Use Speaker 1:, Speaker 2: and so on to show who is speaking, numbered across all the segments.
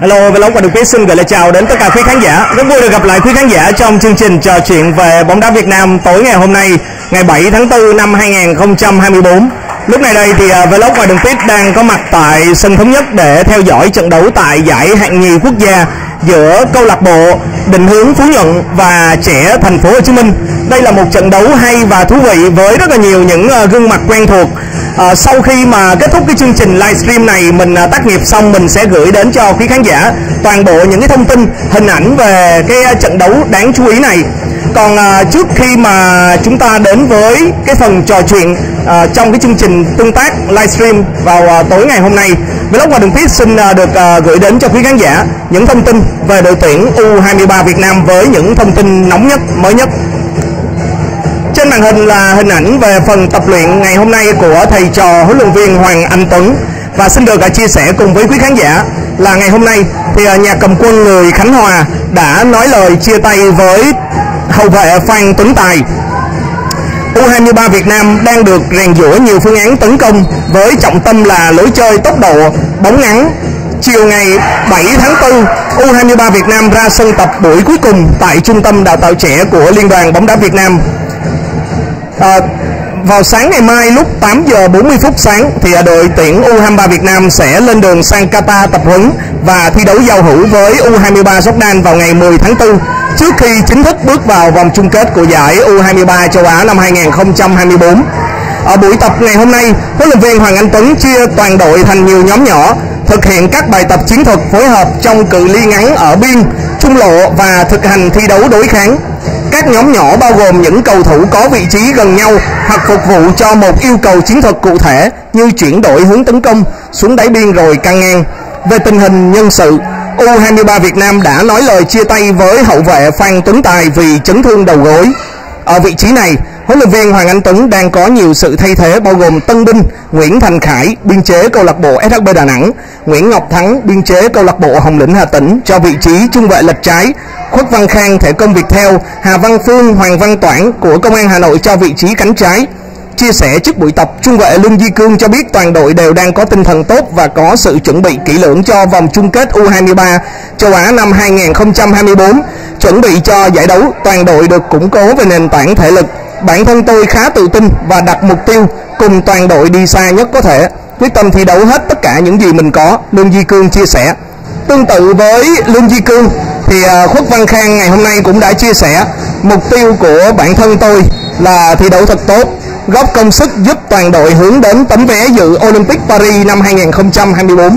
Speaker 1: Hello, Vlog và Đường Quý xin gửi lời chào đến tất cả quý khán giả. Rất vui được gặp lại quý khán giả trong chương trình trò chuyện về bóng đá Việt Nam tối ngày hôm nay, ngày 7 tháng 4 năm 2024. Lúc này đây thì à, Vlog và Đường Biết đang có mặt tại sân thống nhất để theo dõi trận đấu tại giải hạng nhì quốc gia giữa câu lạc bộ Định hướng Phú Nhuận và trẻ Thành phố Hồ Chí Minh. Đây là một trận đấu hay và thú vị với rất là nhiều những à, gương mặt quen thuộc. À, sau khi mà kết thúc cái chương trình livestream này mình à, tác nghiệp xong mình sẽ gửi đến cho quý khán giả toàn bộ những cái thông tin hình ảnh về cái à, trận đấu đáng chú ý này. Còn à, trước khi mà chúng ta đến với cái phần trò chuyện à, trong cái chương trình tương tác livestream vào à, tối ngày hôm nay Vlog và Đường Pit xin à, được à, gửi đến cho quý khán giả những thông tin về đội tuyển U23 Việt Nam với những thông tin nóng nhất mới nhất trên màn hình là hình ảnh về phần tập luyện ngày hôm nay của thầy trò huấn luyện viên Hoàng Anh Tuấn. Và xin được à, chia sẻ cùng với quý khán giả là ngày hôm nay thì à, nhà cầm quân người Khánh Hòa đã nói lời chia tay với hậu vệ Phan Tuấn Tài. U23 Việt Nam đang được rèn giũa nhiều phương án tấn công với trọng tâm là lối chơi tốc độ, bóng ngắn. Chiều ngày 7 tháng 4, U23 Việt Nam ra sân tập buổi cuối cùng tại Trung tâm Đào tạo trẻ của Liên đoàn bóng đá Việt Nam à, vào sáng ngày mai lúc 8 giờ 40 phút sáng thì đội tuyển U23 Việt Nam sẽ lên đường sang Qatar tập huấn và thi đấu giao hữu với U23 Jordan vào ngày 10 tháng 4 trước khi chính thức bước vào vòng chung kết của giải U23 châu Á năm 2024. Ở buổi tập ngày hôm nay, huấn luyện viên Hoàng Anh Tuấn chia toàn đội thành nhiều nhóm nhỏ, thực hiện các bài tập chiến thuật phối hợp trong cự ly ngắn ở biên, trung lộ và thực hành thi đấu đối kháng. Các nhóm nhỏ bao gồm những cầu thủ có vị trí gần nhau hoặc phục vụ cho một yêu cầu chiến thuật cụ thể như chuyển đổi hướng tấn công, xuống đáy biên rồi căng ngang. Về tình hình nhân sự, U23 Việt Nam đã nói lời chia tay với hậu vệ Phan Tuấn Tài vì chấn thương đầu gối. Ở vị trí này, huấn luyện viên Hoàng Anh Tuấn đang có nhiều sự thay thế bao gồm tân binh Nguyễn Thành Khải, biên chế câu lạc bộ SHB Đà Nẵng, Nguyễn Ngọc Thắng, biên chế câu lạc bộ Hồng Lĩnh Hà Tĩnh cho vị trí trung vệ lệch trái, Khuất Văn Khang thể công Việt theo, Hà Văn Phương, Hoàng Văn Toản của Công an Hà Nội cho vị trí cánh trái. Chia sẻ trước buổi tập, trung vệ Lương Di Cương cho biết toàn đội đều đang có tinh thần tốt và có sự chuẩn bị kỹ lưỡng cho vòng chung kết U23 châu Á năm 2024. Chuẩn bị cho giải đấu, toàn đội được củng cố về nền tảng thể lực. Bản thân tôi khá tự tin và đặt mục tiêu cùng toàn đội đi xa nhất có thể. Quyết tâm thi đấu hết tất cả những gì mình có, Lương Di Cương chia sẻ. Tương tự với Lương Di Cương thì à, Khuất Văn Khang ngày hôm nay cũng đã chia sẻ mục tiêu của bản thân tôi là thi đấu thật tốt góp công sức giúp toàn đội hướng đến tấm vé dự Olympic Paris năm 2024.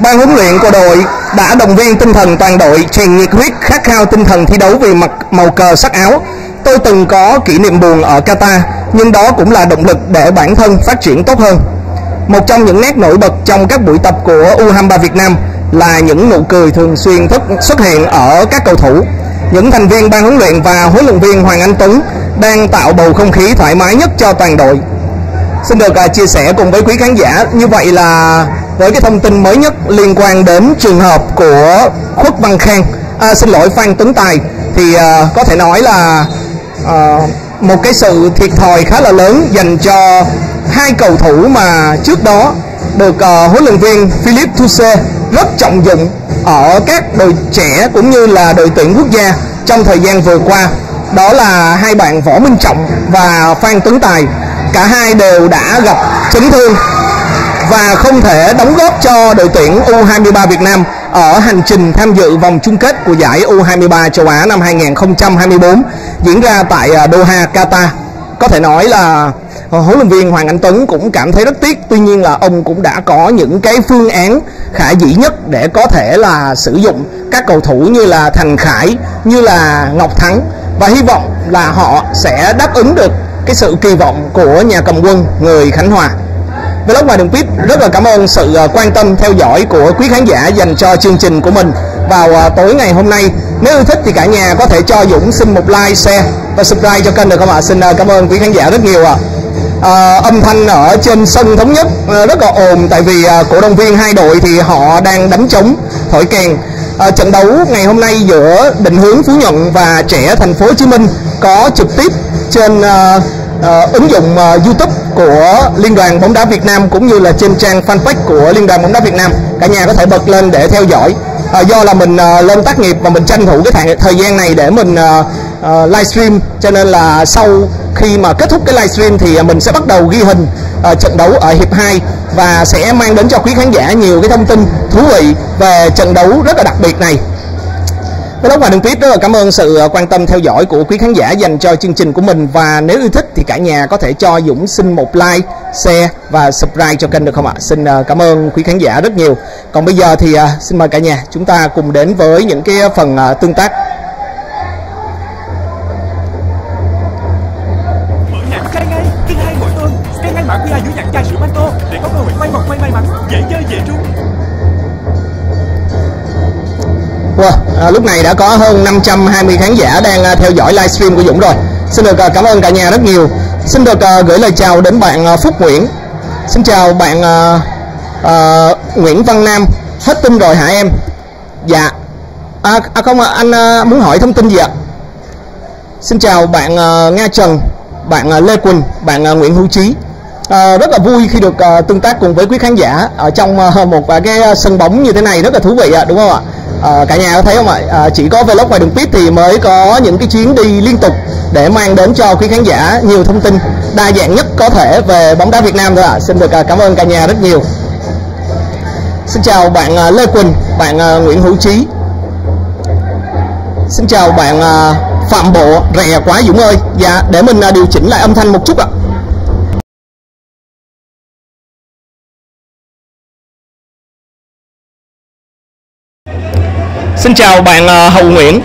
Speaker 1: Ban huấn luyện của đội đã động viên tinh thần toàn đội truyền nhiệt huyết khát khao tinh thần thi đấu vì mặt màu cờ sắc áo. Tôi từng có kỷ niệm buồn ở Qatar, nhưng đó cũng là động lực để bản thân phát triển tốt hơn. Một trong những nét nổi bật trong các buổi tập của U23 Việt Nam là những nụ cười thường xuyên thức xuất hiện ở các cầu thủ. Những thành viên ban huấn luyện và huấn luyện viên Hoàng Anh Tuấn đang tạo bầu không khí thoải mái nhất cho toàn đội. Xin được à, chia sẻ cùng với quý khán giả như vậy là với cái thông tin mới nhất liên quan đến trường hợp của Khuất Văn Khang, à, xin lỗi Phan Tuấn Tài thì uh, có thể nói là uh, một cái sự thiệt thòi khá là lớn dành cho hai cầu thủ mà trước đó được uh, huấn luyện viên Philip Thuse rất trọng dụng ở các đội trẻ cũng như là đội tuyển quốc gia trong thời gian vừa qua. Đó là hai bạn Võ Minh Trọng và Phan Tuấn Tài. Cả hai đều đã gặp chấn thương và không thể đóng góp cho đội tuyển U23 Việt Nam ở hành trình tham dự vòng chung kết của giải U23 châu Á năm 2024 diễn ra tại à, Doha, Qatar. Có thể nói là huấn luyện viên Hoàng Anh Tuấn cũng cảm thấy rất tiếc. Tuy nhiên là ông cũng đã có những cái phương án khả dĩ nhất để có thể là sử dụng các cầu thủ như là Thành Khải như là Ngọc Thắng. Và hy vọng là họ sẽ đáp ứng được cái sự kỳ vọng của nhà cầm quân người Khánh Hòa. Vlog ngoài đường Pit rất là cảm ơn sự à, quan tâm theo dõi của quý khán giả dành cho chương trình của mình vào à, tối ngày hôm nay nếu yêu thích thì cả nhà có thể cho Dũng xin một like, share và subscribe cho kênh được không ạ? Xin à, cảm ơn quý khán giả rất nhiều ạ. À, âm thanh ở trên sân thống nhất rất là ồn tại vì cổ động viên hai đội thì họ đang đánh trống thổi kèn à, trận đấu ngày hôm nay giữa định hướng Phú Nhuận và trẻ thành phố Hồ Chí Minh có trực tiếp trên uh, uh, ứng dụng uh, YouTube của Liên đoàn bóng đá Việt Nam cũng như là trên trang fanpage của Liên đoàn bóng đá Việt Nam. Cả nhà có thể bật lên để theo dõi. À, do là mình à, lên tác nghiệp và mình tranh thủ cái thời, thời gian này để mình à, à, livestream cho nên là sau khi mà kết thúc cái livestream thì à, mình sẽ bắt đầu ghi hình à, trận đấu ở hiệp 2 và sẽ mang đến cho quý khán giả nhiều cái thông tin thú vị về trận đấu rất là đặc biệt này Vlog và Đường Tuyết rất là cảm ơn sự ờ, quan tâm theo dõi của quý khán giả dành cho chương trình của mình và nếu yêu thích thì cả nhà có thể cho Dũng xin một like, share và subscribe cho kênh được không ạ? Xin ờ, cảm ơn quý khán giả rất nhiều. Còn bây giờ thì ờ, xin mời cả nhà chúng ta cùng đến với những cái phần tương tác Wow, à, lúc này đã có hơn 520 khán giả đang à, theo dõi livestream của Dũng rồi. Xin được à, cảm ơn cả nhà rất nhiều. Xin được à, gửi lời chào đến bạn à, Phúc Nguyễn. Xin chào bạn à, à, Nguyễn Văn Nam. Hết tin rồi hả em? Dạ. À, à không, à, anh à, muốn hỏi thông tin gì ạ? Xin chào bạn à, Nga Trần, bạn à, Lê Quỳnh, bạn à, Nguyễn Hữu Trí. À, rất là vui khi được à, tương tác cùng với quý khán giả ở trong à, một à, cái à, sân bóng như thế này rất là thú vị ạ, đúng không ạ? À, cả nhà có thấy không ạ à, chỉ có vlog ngoài đường pit thì mới có những cái chuyến đi liên tục để mang đến cho quý khán giả nhiều thông tin đa dạng nhất có thể về bóng đá Việt Nam thôi ạ à. xin được à, cảm ơn cả nhà rất nhiều xin chào bạn à, Lê Quỳnh bạn à, Nguyễn Hữu Trí xin chào bạn Phạm Bộ rè quá Dũng ơi dạ để mình điều chỉnh lại âm thanh một chút ạ à. Xin chào bạn ờ, Hậu Nguyễn.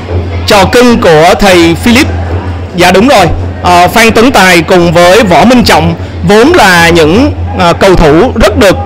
Speaker 1: Trò cưng của thầy Philip. Dạ đúng rồi. Ờ, Phan Tấn Tài cùng với Võ Minh Trọng Vốn là những ờ, cầu thủ rất được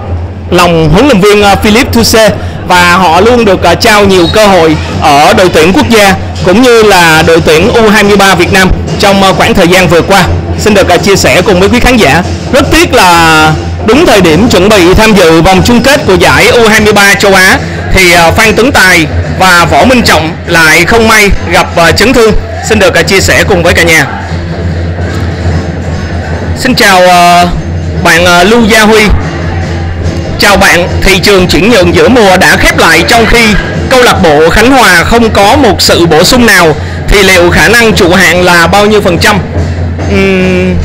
Speaker 1: lòng huấn luyện viên Philip Thuse Và họ luôn được trao nhiều cơ hội ở đội tuyển quốc gia Cũng như là đội tuyển U23 Việt Nam trong khoảng thời gian vừa qua. Xin được chia sẻ cùng với quý khán giả. Rất tiếc là đúng thời điểm chuẩn bị tham dự vòng chung kết của giải U23 châu Á thì à, Phan Tuấn Tài và Võ Minh Trọng lại không may gặp à, chấn thương. Xin được à, chia sẻ cùng với cả nhà. Xin chào bạn Lưu Gia Huy. Chào bạn thị trường chuyển nhượng giữa mùa đã khép lại trong khi câu lạc bộ Khánh Hòa không có một sự bổ sung nào thì liệu khả năng trụ hạng là bao nhiêu phần trăm? Uhm,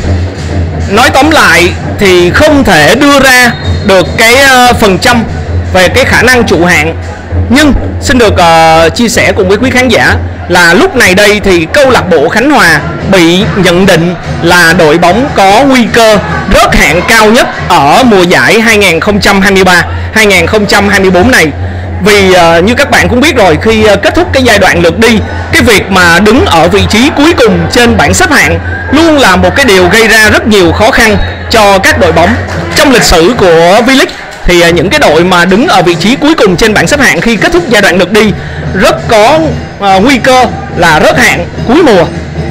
Speaker 1: nói tóm lại thì không thể đưa ra được cái ờ, phần trăm về cái khả năng trụ hạng. Nhưng xin được uh, chia sẻ cùng với quý khán giả là lúc này đây thì câu lạc bộ Khánh Hòa bị nhận định là đội bóng có nguy cơ rớt hạng cao nhất ở mùa giải 2023-2024 này vì uh, như các bạn cũng biết rồi khi uh, kết thúc cái giai đoạn lượt đi cái việc mà đứng ở vị trí cuối cùng trên bảng xếp hạng luôn là một cái điều gây ra rất nhiều khó khăn cho các đội bóng. Trong lịch sử của V-League thì uh, những cái đội mà đứng ở vị trí cuối cùng trên bảng xếp hạng khi kết thúc giai đoạn lượt đi rất có uh, nguy cơ là rớt hạng cuối mùa.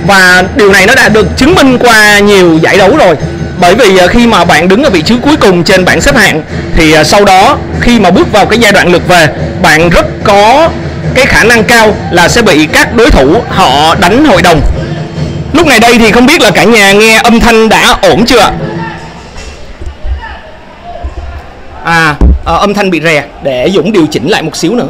Speaker 1: Và điều này nó đã được chứng minh qua nhiều giải đấu rồi. Bởi vì khi mà bạn đứng ở vị trí cuối cùng trên bảng xếp hạng thì sau đó khi mà bước vào cái giai đoạn lượt về bạn rất có cái khả năng cao là sẽ bị các đối thủ họ đánh hội đồng. Lúc này đây thì không biết là cả nhà nghe âm thanh đã ổn chưa à, à âm thanh bị rè để Dũng điều chỉnh lại một xíu nữa.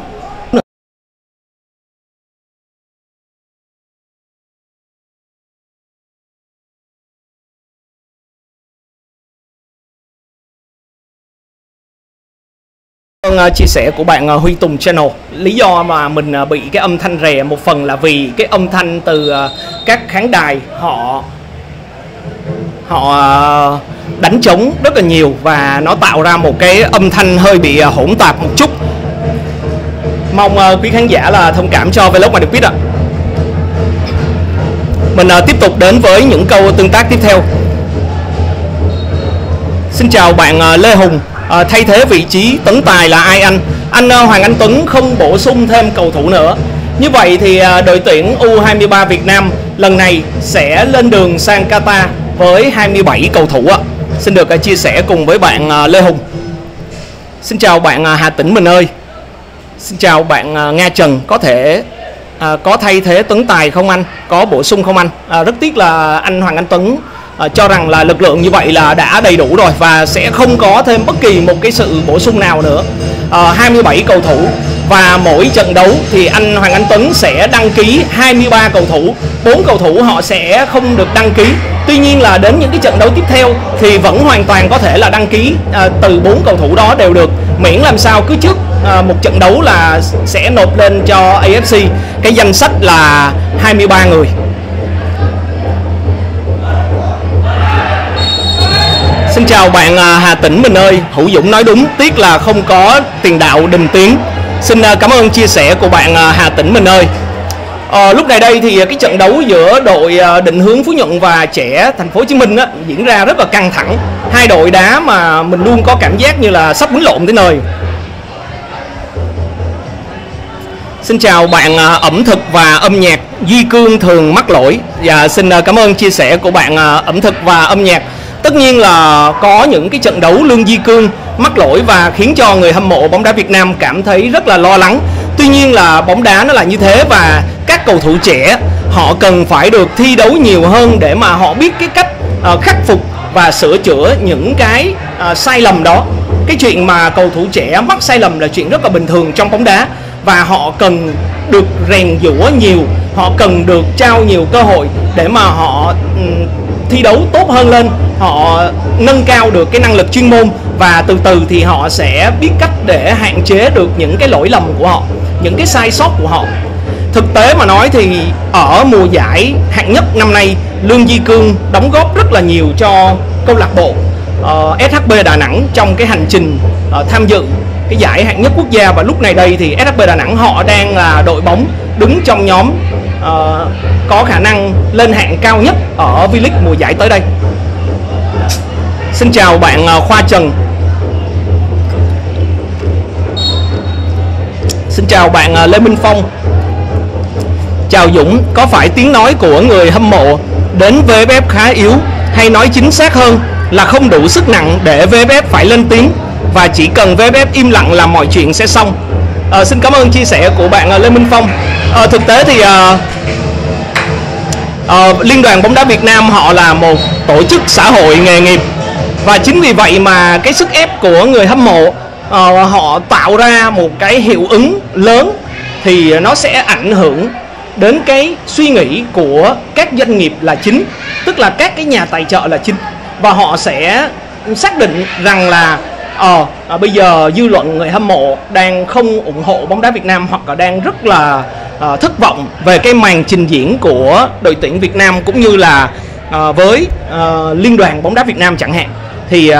Speaker 1: Uh, chia sẻ của bạn à, Huy Tùng Channel. Lý do mà mình à, bị cái âm thanh rè một phần là vì cái âm thanh từ các khán đài họ họ đánh trống rất là nhiều và nó tạo ra một cái âm thanh hơi bị hỗn tạp một chút. Mong quý khán giả là thông cảm cho vlog mà được biết ạ. Mình tiếp tục đến với những câu tương tác tiếp theo. Xin chào bạn Lê Hùng à, thay thế vị trí tấn tài là ai anh? Anh à, Hoàng Anh Tuấn không bổ sung thêm cầu thủ nữa. Như vậy thì à, đội tuyển U23 Việt Nam lần này sẽ lên đường sang Qatar với 27 cầu thủ ạ. Xin được à, chia sẻ cùng với bạn Lê Hùng. Xin chào bạn Hà Tĩnh mình ơi. Xin chào bạn uh, Nga Trần. Có thể à, có thay thế Tuấn Tài không anh? Có bổ sung không anh? À, rất tiếc là anh Hoàng Anh Tuấn Ờ, cho rằng là lực lượng như vậy là đã đầy đủ rồi và sẽ không có thêm bất kỳ một cái sự bổ sung nào nữa. Ờ, à, 27 cầu thủ và mỗi trận đấu thì anh Hoàng Anh Tuấn sẽ đăng ký 23 cầu thủ. Bốn cầu thủ họ sẽ không được đăng ký. Tuy nhiên là đến những cái trận đấu tiếp theo thì vẫn hoàn toàn có thể là đăng ký à, từ bốn cầu thủ đó đều được. Miễn làm sao cứ trước à, một trận đấu là sẽ nộp lên cho AFC cái danh sách là 23 người. Xin chào bạn à, Hà Tĩnh mình ơi. Hữu Dũng nói đúng Tiếc là không có tiền đạo đình tiến. Xin à, cảm ơn chia sẻ của bạn à, Hà Tĩnh mình ơi. À, lúc này đây thì cái trận đấu giữa đội định hướng Phú Nhuận và trẻ Thành phố Hồ Chí Minh á, diễn ra rất là căng thẳng. Hai đội đá mà mình luôn có cảm giác như là sắp đánh lộn tới nơi. Xin chào bạn ẩm thực và âm nhạc Duy Cương thường mắc lỗi. Và xin cảm ơn chia sẻ của bạn ẩm thực và âm nhạc tất nhiên là có những cái trận đấu lương di cương mắc lỗi và khiến cho người hâm mộ bóng đá Việt Nam cảm thấy rất là lo lắng. Tuy nhiên là bóng đá nó là như thế và các cầu thủ trẻ họ cần phải được thi đấu nhiều hơn để mà họ biết cái cách uh, khắc phục và sửa chữa những cái uh, sai lầm đó. Cái chuyện mà cầu thủ trẻ mắc sai lầm là chuyện rất là bình thường trong bóng đá và họ cần được rèn giũa nhiều họ cần được trao nhiều cơ hội để mà họ um, thi đấu tốt hơn lên họ nâng cao được cái năng lực chuyên môn và từ từ thì họ sẽ biết cách để hạn chế được những cái lỗi lầm của họ những cái sai sót của họ. Thực tế mà nói thì ở mùa giải hạng nhất năm nay lương di cương đóng góp rất là nhiều cho câu lạc bộ ờ, uh, shb đà nẵng trong cái hành trình uh, tham dự cái giải hạng nhất quốc gia. Và lúc này đây thì shb đà nẵng họ đang là đội bóng đứng trong nhóm uh, có khả năng lên hạng cao nhất ở V-League mùa giải tới đây Xin chào bạn uh, Khoa Trần Xin chào bạn uh, Lê Minh Phong Chào Dũng, có phải tiếng nói của người hâm mộ đến VFF khá yếu hay nói chính xác hơn là không đủ sức nặng để VFF phải lên tiếng và chỉ cần VFF im lặng là mọi chuyện sẽ xong. À, xin cảm ơn chia sẻ của bạn Lê Minh Phong. À, thực tế thì à, à, Liên đoàn bóng đá Việt Nam họ là một tổ chức xã hội nghề nghiệp. Và chính vì vậy mà cái sức ép của người hâm mộ à, họ tạo ra một cái hiệu ứng lớn thì nó sẽ ảnh hưởng đến cái suy nghĩ của các doanh nghiệp là chính tức là các cái nhà tài trợ là chính. Và họ sẽ xác định rằng là ờ à, bây giờ dư luận người hâm mộ đang không ủng hộ bóng đá Việt Nam hoặc là đang rất là uh, thất vọng về cái màn trình diễn của đội tuyển Việt Nam cũng như là uh, với uh, liên đoàn bóng đá Việt Nam chẳng hạn. Thì uh,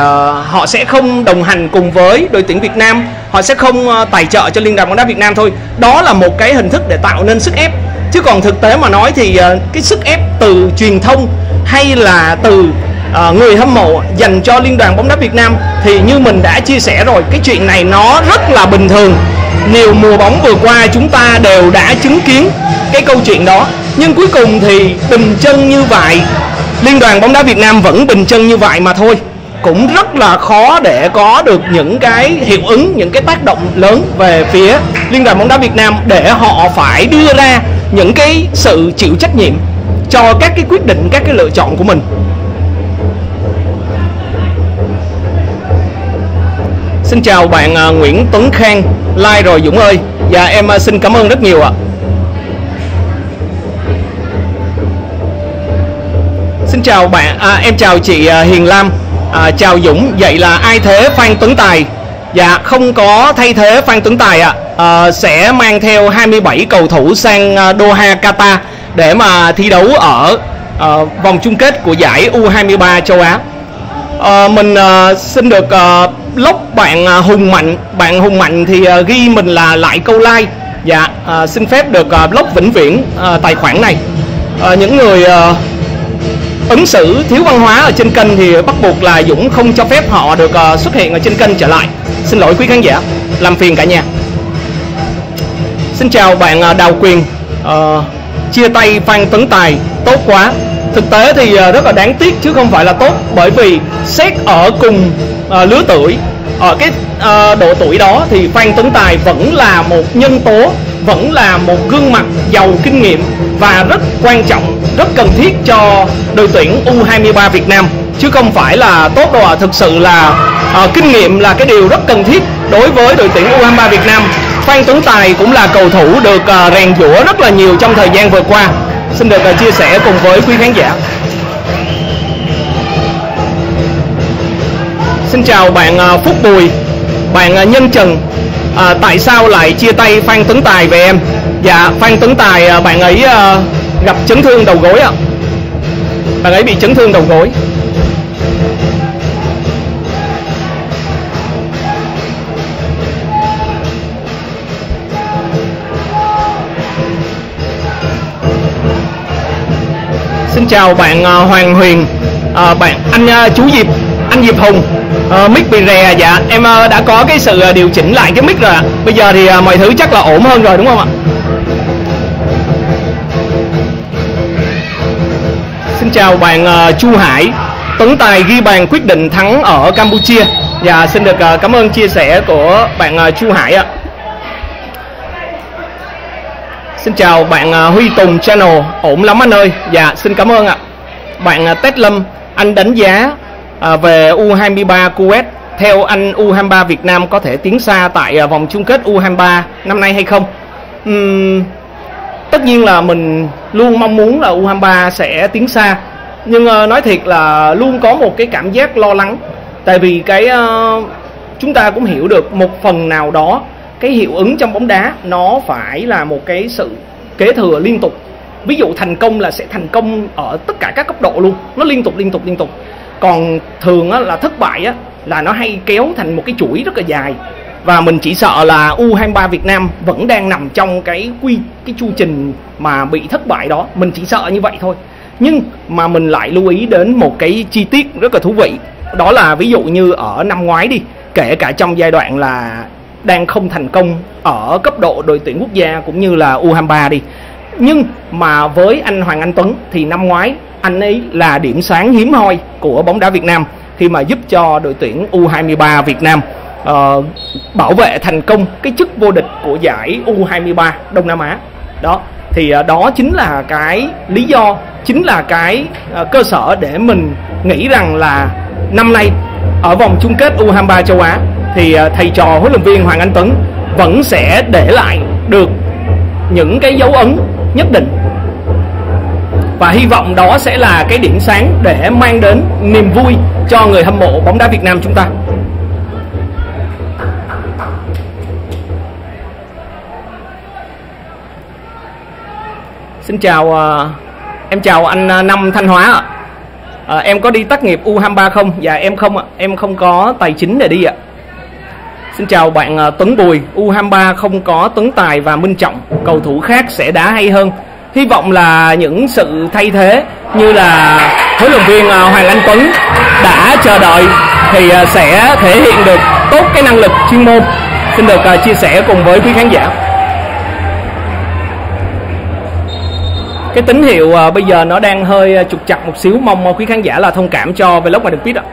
Speaker 1: họ sẽ không đồng hành cùng với đội tuyển Việt Nam họ sẽ không uh, tài trợ cho liên đoàn bóng đá Việt Nam thôi. Đó là một cái hình thức để tạo nên sức ép. Chứ còn thực tế mà nói thì uh, cái sức ép từ truyền thông hay là từ uh, người hâm mộ dành cho liên đoàn bóng đá Việt Nam thì như mình đã chia sẻ rồi cái chuyện này nó rất là bình thường nhiều mùa bóng vừa qua chúng ta đều đã chứng kiến cái câu chuyện đó, nhưng cuối cùng thì bình chân như vậy. Liên đoàn bóng đá Việt Nam vẫn bình chân như vậy mà thôi. Cũng rất là khó để có được những cái hiệu ứng, những cái tác động lớn về phía liên đoàn bóng đá Việt Nam để họ phải đưa ra những cái sự chịu trách nhiệm cho các cái quyết định, các cái lựa chọn của mình. Xin chào bạn à, Nguyễn Tuấn Khang. Like rồi Dũng ơi. Và em à, xin cảm ơn rất nhiều ạ. Xin chào bạn à, Em chào chị à, Hiền Lam. À, Chào Dũng. Vậy là ai thế Phan Tuấn Tài? Dạ không có thay thế Phan Tuấn Tài ạ. À. Sẽ mang theo 27 cầu thủ sang à, Doha Qatar Để mà thi đấu ở à, vòng chung kết của giải U23 châu Á à, Mình à, xin được à, lốc bạn à, Hùng Mạnh. Bạn Hùng Mạnh thì à, ghi mình là lại câu like. Dạ à, xin phép được à, lốc vĩnh viễn à, tài khoản này. À, những người à, ứng xử thiếu văn hóa ở trên kênh thì bắt buộc là Dũng không cho phép họ được à, xuất hiện ở trên kênh trở lại. Xin lỗi quý khán giả làm phiền cả nhà. Xin chào bạn à, Đào Quyền. À, chia tay Phan Tấn Tài tốt quá thực tế thì à, rất là đáng tiếc chứ không phải là tốt. Bởi vì xét ở cùng uh, lứa tuổi ở cái uh, độ tuổi đó thì Phan Tuấn Tài vẫn là một nhân tố vẫn là một gương mặt giàu kinh nghiệm và rất quan trọng rất cần thiết cho đội tuyển U23 Việt Nam. Chứ không phải là tốt đâu ạ. À. thực sự là uh, kinh nghiệm là cái điều rất cần thiết đối với đội tuyển U23 Việt Nam. Phan Tuấn Tài cũng là cầu thủ được uh, rèn giũa rất là nhiều trong thời gian vừa qua xin được à, chia sẻ cùng với quý khán giả. Xin chào bạn à, Phúc Bùi. Bạn à, Nhân Trần. À, Tại sao lại chia tay Phan Tuấn Tài về em? Dạ Phan Tuấn Tài bạn ấy gặp chấn thương đầu gối ạ. Bạn ấy bị chấn thương đầu gối. Xin chào bạn uh, Hoàng Huyền. Uh, Bạn anh uh, chú Diệp Anh Diệp Hùng. Uh, Mic bị rè dạ. Em uh, đã có cái sự uh, điều chỉnh lại cái mic rồi ạ. Bây giờ thì uh, mọi thứ chắc là ổn hơn rồi đúng không ạ? Xin chào bạn uh, Chu Hải. Tuấn Tài ghi bàn quyết định thắng ở Campuchia. Dạ xin được uh, cảm ơn chia sẻ của bạn uh, Chu Hải ạ Xin chào bạn à, Huy Tùng Channel. Ổn lắm anh ơi. Dạ xin cảm ơn ạ. Bạn à, Tết Lâm Anh đánh giá à, về U23 Kuwait Theo anh U23 Việt Nam có thể tiến xa tại vòng chung kết U23 năm nay hay không? Uhm, Tất nhiên là mình luôn mong muốn là U23 sẽ tiến xa. Nhưng nói thiệt là luôn có một cái cảm giác lo lắng. Tại vì cái uh, chúng ta cũng hiểu được một phần nào đó cái hiệu ứng trong bóng đá nó phải là một cái sự kế thừa liên tục. Ví dụ thành công là sẽ thành công ở tất cả các cấp độ luôn. Nó liên tục liên tục liên tục. Còn thường á, là thất bại á, là nó hay kéo thành một cái chuỗi rất là dài. Và mình chỉ sợ là U23 Việt Nam vẫn đang nằm trong cái quy cái chu trình mà bị thất bại đó. Mình chỉ sợ như vậy thôi. Nhưng mà mình lại lưu ý đến một cái chi tiết rất là thú vị. Đó là ví dụ như ở năm ngoái đi kể cả trong giai đoạn là đang không thành công ở cấp độ đội tuyển quốc gia cũng như là U23 đi. Nhưng mà với anh Hoàng Anh Tuấn thì năm ngoái anh ấy là điểm sáng hiếm hoi của bóng đá Việt Nam khi mà giúp cho đội tuyển U23 Việt Nam uh, bảo vệ thành công cái chức vô địch của giải U23 Đông Nam Á. Đó thì uh, đó chính là cái lý do, chính là cái uh, cơ sở để mình nghĩ rằng là năm nay ở vòng chung kết U23 châu Á thì à, thầy trò huấn luyện viên Hoàng Anh Tuấn vẫn sẽ để lại được những cái dấu ấn nhất định và hy vọng đó sẽ là cái điểm sáng để mang đến niềm vui cho người hâm mộ bóng đá Việt Nam chúng ta. Xin chào à, em chào anh à, Năm Thanh Hóa ạ. À, em có đi tác nghiệp U23 không? Dạ em không ạ, em không có tài chính để đi ạ. Xin chào bạn à, Tuấn Bùi U23 không có Tuấn Tài và Minh Trọng. Cầu thủ khác sẽ đá hay hơn. Hy vọng là những sự thay thế Như là huấn luyện viên à, Hoàng Anh Tuấn Đã chờ đợi Thì à, sẽ thể hiện được tốt cái năng lực chuyên môn. Xin được chia sẻ cùng với quý khán giả. Cái tín hiệu bây giờ nó đang hơi trục chặt một xíu. Mong quý khán giả là thông cảm cho vlog mà được biết ạ.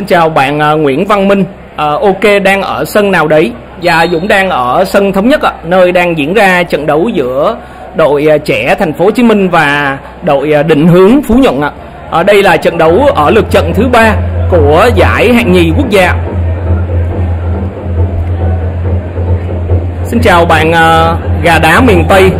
Speaker 1: Xin chào bạn uh, Nguyễn Văn Minh. Uh, Ok đang ở sân nào đấy? Và Dũng đang ở sân Thống Nhất ạ Nơi đang diễn ra trận đấu giữa đội uh, trẻ thành phố Hồ Chí Minh và đội uh, định hướng Phú Nhuận ạ. Ở Đây là trận đấu ở lượt trận thứ ba của giải hạng nhì quốc gia. Xin chào bạn uh, gà đá miền Tây.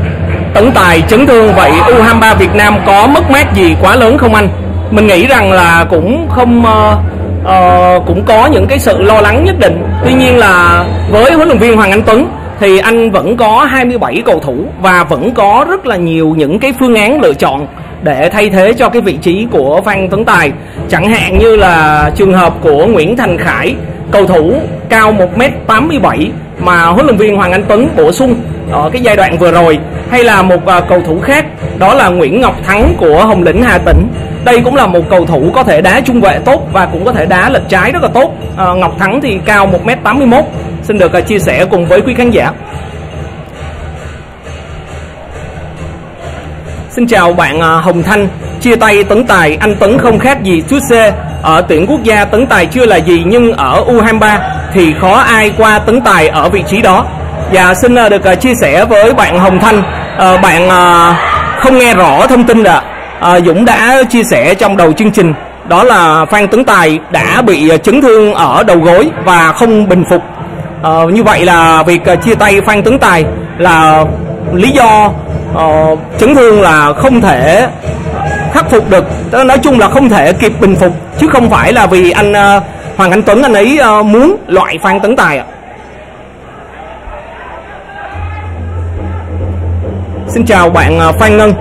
Speaker 1: Tấn Tài chấn thương vậy U23 Việt Nam có mất mát gì quá lớn không anh? Mình nghĩ rằng là cũng không uh, uh, cũng có những cái sự lo lắng nhất định. Tuy nhiên là với huấn luyện viên Hoàng Anh Tuấn thì anh vẫn có 27 cầu thủ và vẫn có rất là nhiều những cái phương án lựa chọn để thay thế cho cái vị trí của Phan Tuấn Tài. Chẳng hạn như là trường hợp của Nguyễn Thành Khải cầu thủ cao 1m87 mà huấn luyện viên Hoàng Anh Tuấn bổ sung ở cái giai đoạn vừa rồi hay là một uh, cầu thủ khác đó là Nguyễn Ngọc Thắng của Hồng Lĩnh Hà Tĩnh. Đây cũng là một cầu thủ có thể đá trung vệ tốt và cũng có thể đá lệch trái rất là tốt. À, Ngọc Thắng thì cao 1m81 xin được à, chia sẻ cùng với quý khán giả. Xin chào bạn à, Hồng Thanh. Chia tay Tấn Tài. Anh Tấn không khác gì Chút C Ở tuyển quốc gia Tấn Tài chưa là gì Nhưng ở U23 thì khó ai qua Tấn Tài ở vị trí đó. Và xin à, được chia sẻ với bạn Hồng Thanh. Ờ, bạn không nghe rõ thông tin ạ. À, Dũng đã chia sẻ trong đầu chương trình Đó là Phan Tấn Tài đã bị à, chấn thương ở đầu gối Và không bình phục. À, Như vậy là việc à, chia tay Phan Tấn Tài là lý do uh, chấn thương là không thể khắc phục được. Nói chung là không thể kịp bình phục chứ không phải là vì anh uh, Hoàng Anh Tuấn anh ấy uh, muốn loại Phan Tấn Tài ạ. Xin chào bạn à, Phan Ngân.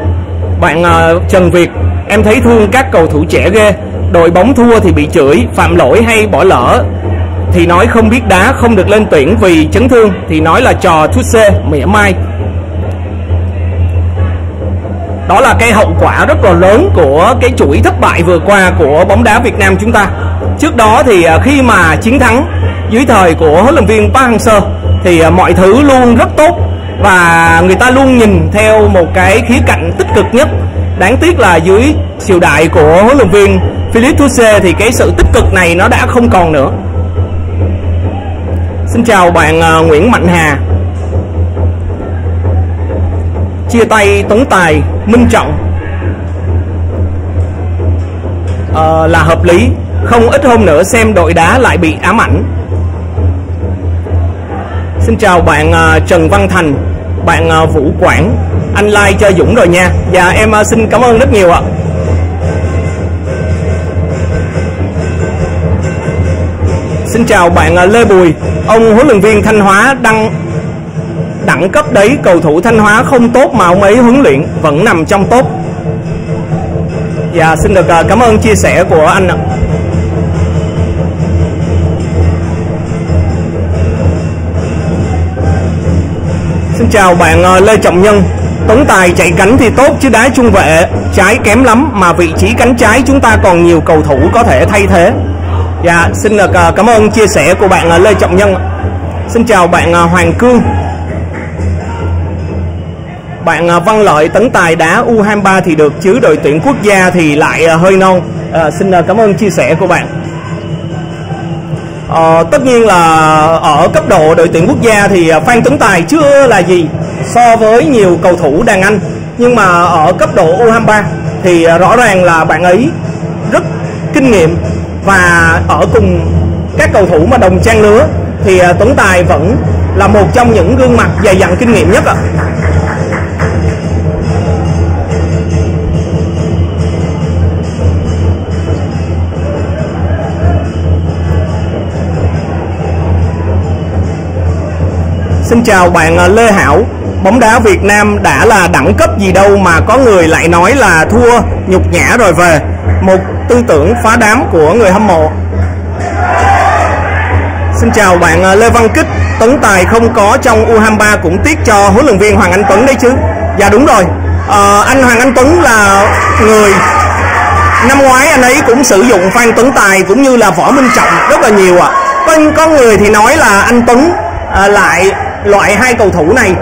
Speaker 1: Bạn à, Trần Việt. Em thấy thương các cầu thủ trẻ ghê. Đội bóng thua thì bị chửi, Phạm lỗi hay bỏ lỡ. Thì nói không biết đá, không được lên tuyển vì chấn thương. Thì nói là trò thút xê mỉa mai. Đó là cái hậu quả rất là lớn của cái chuỗi thất bại vừa qua của bóng đá Việt Nam chúng ta. Trước đó thì à, khi mà chiến thắng dưới thời của huấn luyện viên Park Hang-seo thì mọi thứ luôn rất tốt và người ta luôn nhìn theo một cái khía cạnh tích cực nhất. Đáng tiếc là dưới triều đại của huấn luyện viên Philip Thuse thì cái sự tích cực này nó đã không còn nữa. Xin chào bạn à, Nguyễn Mạnh Hà. Chia tay Tống Tài, Minh Trọng. À, là hợp lý. Không ít hôm nữa xem đội đá lại bị ám ảnh. Xin chào bạn à, Trần Văn Thành, bạn ờ, Vũ Quảng, anh like cho Dũng rồi nha. Và em ờ, xin cảm ơn rất nhiều ạ. Xin chào bạn ờ, Lê Bùi, ông huấn luyện viên Thanh Hóa đăng đẳng cấp đấy cầu thủ Thanh Hóa không tốt mà ông ấy huấn luyện vẫn nằm trong tốt Dạ xin được cảm ơn chia sẻ của anh ạ Xin chào bạn ờ, Lê Trọng Nhân. Tống Tài chạy cánh thì tốt chứ đá trung vệ. Trái kém lắm mà vị trí cánh trái chúng ta còn nhiều cầu thủ có thể thay thế. Dạ, xin được ờ, cảm ơn chia sẻ của bạn ờ, Lê Trọng Nhân. Xin chào bạn Hoàng Cương. Bạn Văn Lợi tấn tài đá U23 thì được chứ đội tuyển quốc gia thì lại hơi non. À, xin cảm ơn chia sẻ của bạn à, tất nhiên là ở cấp độ đội tuyển quốc gia thì à, Phan tuấn Tài chưa là gì so với nhiều cầu thủ đàn anh nhưng mà ở cấp độ U23 thì à, rõ ràng là bạn ấy rất kinh nghiệm và ở cùng các cầu thủ mà đồng trang lứa thì à, Tuấn Tài vẫn là một trong những gương mặt dày dặn kinh nghiệm nhất ạ. Xin chào bạn à, Lê Hảo. Bóng đá Việt Nam đã là đẳng cấp gì đâu mà có người lại nói là thua nhục nhã rồi về. Một tư tưởng phá đám của người hâm mộ. Xin chào bạn à, Lê Văn Kích. Tấn Tài không có trong U23 cũng tiếc cho huấn luyện viên Hoàng Anh Tuấn đấy chứ. Dạ đúng rồi. À, Anh Hoàng Anh Tuấn là người Năm ngoái anh ấy cũng sử dụng Phan Tuấn Tài cũng như là Võ Minh Trọng rất là nhiều ạ. À. có, có người thì nói là anh Tuấn à, lại loại hai cầu thủ này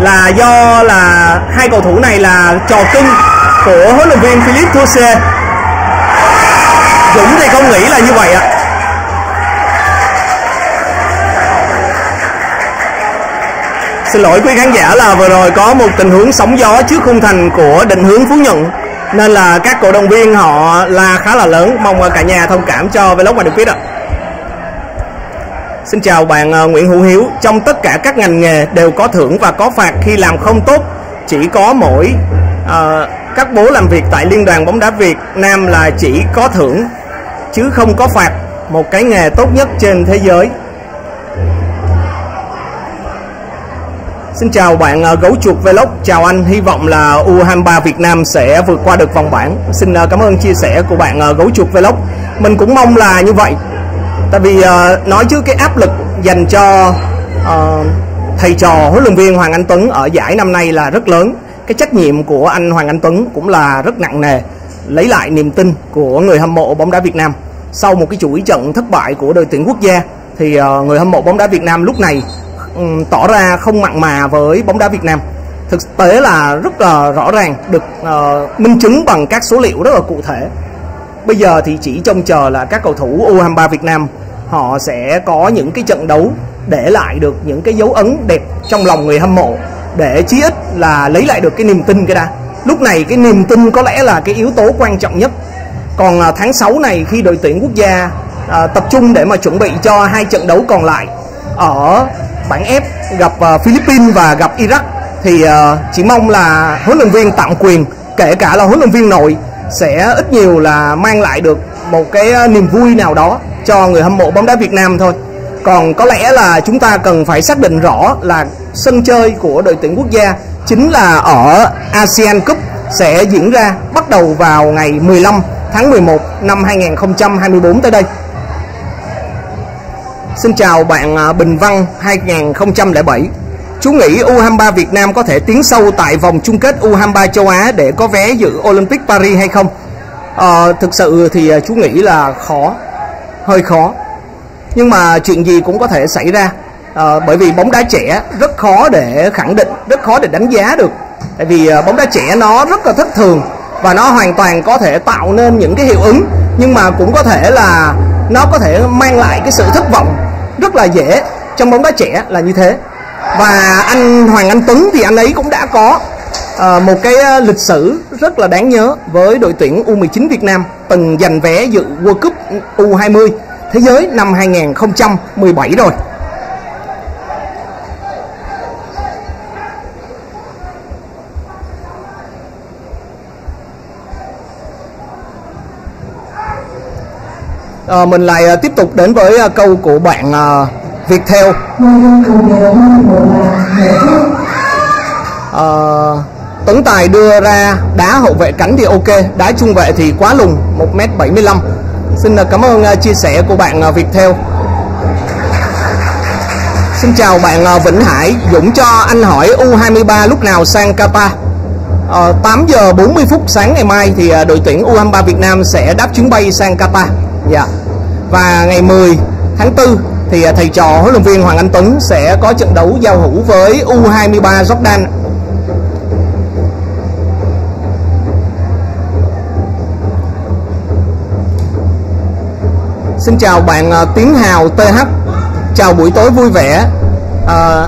Speaker 1: là do là hai cầu thủ này là trò cưng của huấn luyện viên Philip Thuse Dũng thì không nghĩ là như vậy ạ. Xin lỗi quý khán giả là vừa rồi có một tình huống sóng gió trước khung thành của định hướng Phú Nhuận, Nên là các cổ động viên họ là khá là lớn. Mong cả nhà thông cảm cho vlog mà được biết ạ. Xin chào bạn ờ, Nguyễn Hữu Hiếu. Trong tất cả các ngành nghề đều có thưởng và có phạt khi làm không tốt. Chỉ có mỗi uh, các bố làm việc tại Liên đoàn bóng đá Việt Nam là chỉ có thưởng Chứ không có phạt. Một cái nghề tốt nhất trên thế giới. Xin chào bạn ờ, Gấu Chuột Vlog. Chào anh, hy vọng là U23 Việt Nam sẽ vượt qua được vòng bảng. Xin cảm ơn chia sẻ của bạn Gấu Chuột Vlog. Mình cũng mong là như vậy tại vì uh, nói chứ cái áp lực dành cho uh, thầy trò huấn luyện viên Hoàng Anh Tuấn ở giải năm nay là rất lớn. Cái trách nhiệm của anh Hoàng Anh Tuấn cũng là rất nặng nề lấy lại niềm tin của người hâm mộ bóng đá Việt Nam. Sau một cái chuỗi trận thất bại của đội tuyển quốc gia thì uh, người hâm mộ bóng đá Việt Nam lúc này um, tỏ ra không mặn mà với bóng đá Việt Nam. Thực tế là rất là rõ ràng được uh, minh chứng bằng các số liệu rất là cụ thể. Bây giờ thì chỉ trông chờ là các cầu thủ U23 Việt Nam họ sẽ có những cái trận đấu để lại được những cái dấu ấn đẹp trong lòng người hâm mộ để chí ít là lấy lại được cái niềm tin cái đã. Lúc này cái niềm tin có lẽ là cái yếu tố quan trọng nhất. Còn à, tháng 6 này khi đội tuyển quốc gia à, tập trung để mà chuẩn bị cho hai trận đấu còn lại ở bảng F gặp uh, Philippines và gặp Iraq thì uh, chỉ mong là huấn luyện viên tạm quyền kể cả là huấn luyện viên nội sẽ ít nhiều là mang lại được một cái niềm vui nào đó cho người hâm mộ bóng đá Việt Nam thôi còn có lẽ là chúng ta cần phải xác định rõ là sân chơi của đội tuyển quốc gia chính là ở ASEAN Cup sẽ diễn ra bắt đầu vào ngày 15 tháng 11 năm 2024 tới đây. Xin chào bạn à, Bình Văn 2007. Chú nghĩ U23 Việt Nam có thể tiến sâu tại vòng chung kết U23 châu Á để có vé dự Olympic Paris hay không? À, thực sự thì à, chú nghĩ là khó, hơi khó. Nhưng mà chuyện gì cũng có thể xảy ra. À, bởi vì bóng đá trẻ rất khó để khẳng định rất khó để đánh giá được. Tại vì à, bóng đá trẻ nó rất là thất thường và nó hoàn toàn có thể tạo nên những cái hiệu ứng. Nhưng mà cũng có thể là nó có thể mang lại cái sự thất vọng rất là dễ trong bóng đá trẻ là như thế. Và anh Hoàng Anh Tuấn thì anh ấy cũng đã có uh, một cái lịch sử rất là đáng nhớ với đội tuyển U19 Việt Nam từng giành vé dự World Cup U20 thế giới năm 2017 rồi. À, mình lại uh, tiếp tục đến với uh, câu của bạn à, Việt Theo. À, Tấn Tài đưa ra đá hậu vệ cánh thì ok đá trung vệ thì quá lùng 1m75 xin à, cảm ơn à, chia sẻ của bạn uh, Viettel Xin chào bạn Vĩnh Hải Dũng cho anh hỏi U23 lúc nào sang Qatar ờ, à, 8 giờ 40 phút sáng ngày mai thì đội tuyển U23 Việt Nam sẽ đáp chuyến bay sang Qatar Dạ. Và ngày 10 tháng 4 thì thầy trò huấn luyện viên Hoàng Anh Tuấn sẽ có trận đấu giao hữu với U23 Jordan. Xin chào bạn à, Tiến Hào TH. Chào buổi tối vui vẻ. À,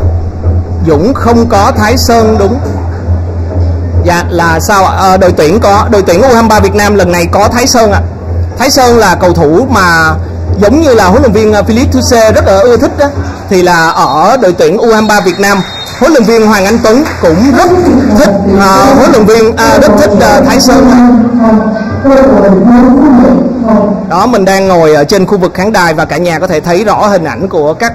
Speaker 1: Dũng không có Thái Sơn đúng. Dạ là sao? À, đội tuyển có đội tuyển U23 Việt Nam lần này có Thái Sơn ạ. À. Thái Sơn là cầu thủ mà giống như là huấn luyện viên à, Philip Thuse rất là ưa thích đó thì là ở đội tuyển U23 Việt Nam huấn luyện viên Hoàng Anh Tuấn cũng rất thích uh, huấn luyện viên uh, rất thích uh, Thái Sơn đó mình đang ngồi ở trên khu vực khán đài và cả nhà có thể thấy rõ hình ảnh của các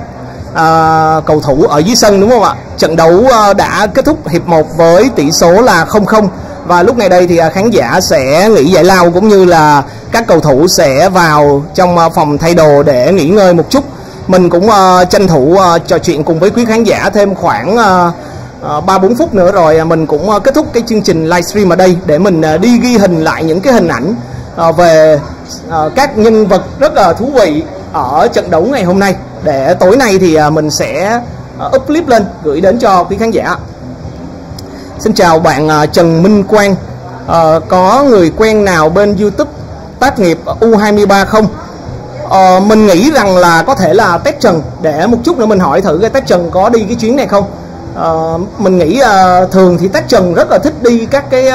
Speaker 1: uh, cầu thủ ở dưới sân đúng không ạ? Trận đấu uh, đã kết thúc hiệp 1 với tỷ số là 0-0 và lúc này đây thì ờ, khán giả sẽ nghỉ giải lao cũng như là các cầu thủ sẽ vào trong phòng thay đồ để nghỉ ngơi một chút. Mình cũng uh, tranh thủ uh, trò chuyện cùng với quý khán giả thêm khoảng ba uh, bốn phút nữa rồi mình cũng uh, kết thúc cái chương trình livestream ở đây để mình uh, đi ghi hình lại những cái hình ảnh uh, về uh, các nhân vật rất là thú vị ở trận đấu ngày hôm nay để tối nay thì uh, mình sẽ uh, up clip lên gửi đến cho quý khán giả Xin chào bạn à, Trần Minh Quang à, Có người quen nào bên Youtube tác nghiệp U23 không? À, mình nghĩ rằng là có thể là Tết Trần Để một chút nữa mình hỏi thử cái Tết Trần có đi cái chuyến này không? À, mình nghĩ à, thường thì Tết Trần rất là thích đi các cái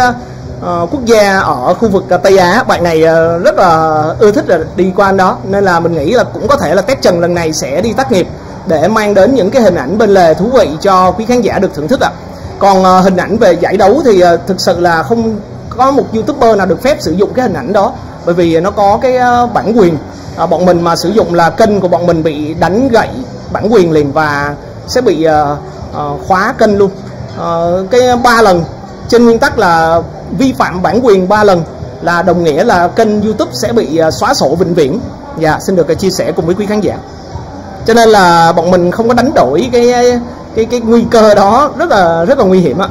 Speaker 1: Ờ, quốc gia ở khu vực ờ, Tây Á Bạn này uh, rất là ưa thích là đi qua đó. Nên là mình nghĩ là cũng có thể là test Trần lần này sẽ đi tác nghiệp Để mang đến những cái hình ảnh bên lề thú vị cho quý khán giả được thưởng thức ạ. À còn uh, hình ảnh về giải đấu thì uh, thực sự là không có một youtuber nào được phép sử dụng cái hình ảnh đó. Bởi vì nó có cái uh, bản quyền. Uh, bọn mình mà sử dụng là kênh của bọn mình bị đánh gãy bản quyền liền và sẽ bị uh, uh, khóa kênh luôn. Uh, cái ba lần. Trên nguyên tắc là vi phạm bản quyền ba lần là đồng nghĩa là kênh youtube sẽ bị à, xóa sổ vĩnh viễn. Dạ xin được à, chia sẻ cùng với quý khán giả. Cho nên là bọn mình không có đánh đổi cái à, cái cái nguy cơ đó rất là rất là nguy hiểm ạ.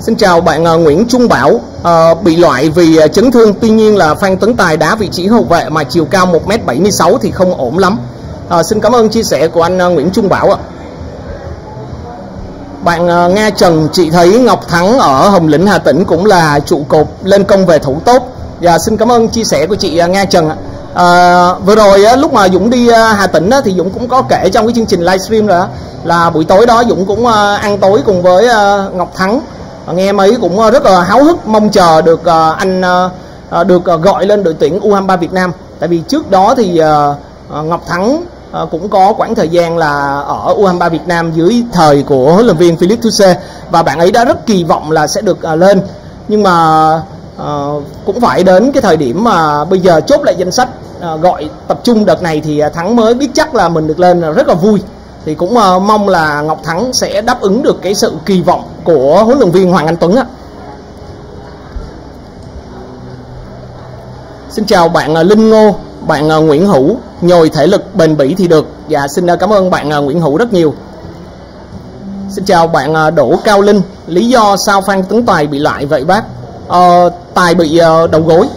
Speaker 1: Xin chào bạn Nguyễn Trung Bảo. À, Bị loại vì chấn thương Tuy nhiên là Phan Tấn Tài đá vị trí hậu vệ Mà chiều cao 1m76 thì không ổn lắm. À, xin cảm ơn chia sẻ của anh Nguyễn Trung Bảo ạ bạn ờ, Nga Trần chị thấy Ngọc Thắng ở Hồng Lĩnh Hà Tĩnh cũng là trụ cột lên công về thủ tốt. Và xin cảm ơn chia sẻ của chị ờ, Nga Trần ạ. À, vừa rồi á, lúc mà Dũng đi Hà Tĩnh á, thì Dũng cũng có kể trong cái chương trình livestream rồi á, là buổi tối đó Dũng cũng ăn tối cùng với Ngọc Thắng. Nghe em ấy cũng rất là háo hức mong chờ được anh được gọi lên đội tuyển U23 Việt Nam. Tại vì trước đó thì Ngọc Thắng Ờ, cũng có khoảng thời gian là ở U23 Việt Nam dưới thời của huấn luyện viên Philip Thuse. Và bạn ấy đã rất kỳ vọng là sẽ được ờ, lên. Nhưng mà à, cũng phải đến cái thời điểm mà bây giờ chốt lại danh sách à, gọi tập trung đợt này thì thắng mới biết chắc là mình được lên rất là vui. Thì cũng à, mong là ngọc thắng sẽ đáp ứng được cái sự kỳ vọng của huấn luyện viên hoàng anh tuấn ạ. Xin chào bạn linh ngô bạn à, nguyễn hữu nhồi thể lực bền bỉ thì được. Dạ xin à, cảm ơn bạn à, nguyễn hữu rất nhiều. Xin chào bạn đỗ cao linh. Lý do sao phan tấn tài bị loại vậy bác? Ờ, tài bị ờ, đầu gối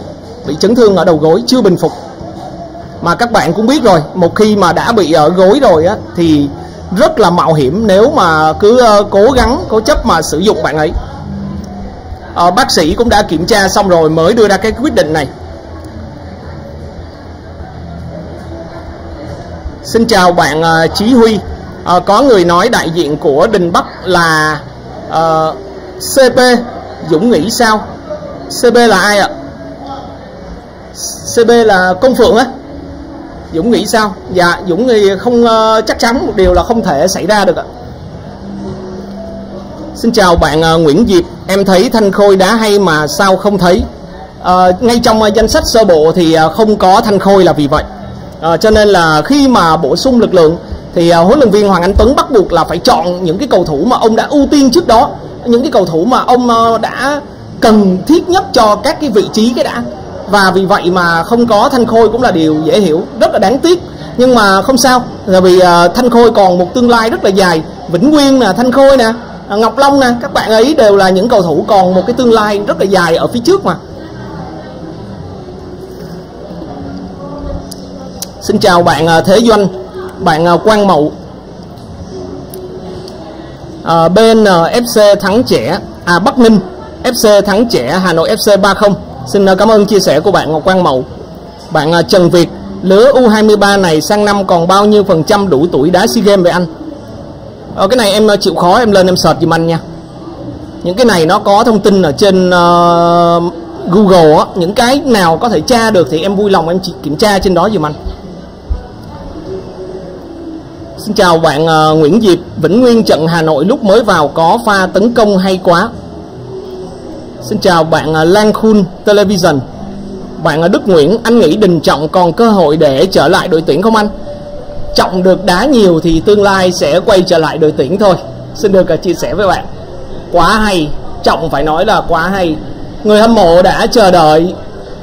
Speaker 1: bị chấn thương ở đầu gối chưa bình phục. Mà các bạn cũng biết rồi một khi mà đã bị ở gối rồi á thì rất là mạo hiểm nếu mà cứ ờ, cố gắng cố chấp mà sử dụng bạn ấy. Ờ, bác sĩ cũng đã kiểm tra xong rồi mới đưa ra cái quyết định này. Xin chào bạn uh, Chí Huy. Uh, có người nói đại diện của Đình Bắc là ờ, uh, CP Dũng nghĩ sao? CP là ai ạ? CP là công phượng á. Dũng nghĩ sao? Dạ Dũng nghĩ không uh, chắc chắn một điều là không thể xảy ra được ạ. Xin chào bạn uh, Nguyễn Diệp. Em thấy Thanh Khôi đá hay mà sao không thấy? Uh, ngay trong uh, danh sách sơ bộ thì uh, không có Thanh Khôi là vì vậy à, cho nên là khi mà bổ sung lực lượng thì à, huấn luyện viên Hoàng Anh Tuấn bắt buộc là phải chọn những cái cầu thủ mà ông đã ưu tiên trước đó những cái cầu thủ mà ông ờ, đã cần thiết nhất cho các cái vị trí cái đã. Và vì vậy mà không có thanh khôi cũng là điều dễ hiểu rất là đáng tiếc. Nhưng mà không sao là vì uh, thanh khôi còn một tương lai rất là dài. Vĩnh nguyên nè thanh khôi nè ngọc long nè các bạn ấy đều là những cầu thủ còn một cái tương lai rất là dài ở phía trước mà. Xin chào bạn à, thế doanh bạn à, quang mậu. À, bên à, fc thắng trẻ à bắc ninh FC thắng trẻ Hà Nội FC 3-0 Xin cảm ơn chia sẻ của bạn Ngọc Quang Mậu. Bạn Trần Việt Lứa U23 này sang năm còn bao nhiêu phần trăm đủ tuổi đá SEA Games vậy anh? Ờ, Cái này em chịu khó em lên em search giùm anh nha. Những cái này nó có thông tin ở trên uh, Google á. Những cái nào có thể tra được thì em vui lòng em chỉ kiểm tra trên đó giùm anh. Xin chào bạn uh, Nguyễn Diệp Vĩnh Nguyên trận Hà Nội. Lúc mới vào có pha tấn công hay quá. Xin chào bạn uh, Lan Khun Television. Bạn uh, Đức Nguyễn Anh nghĩ Đình Trọng còn cơ hội để trở lại đội tuyển không anh? Trọng được đá nhiều thì tương lai sẽ quay trở lại đội tuyển thôi. Xin được uh, chia sẻ với bạn. Quá hay. Trọng phải nói là quá hay. Người hâm mộ đã chờ đợi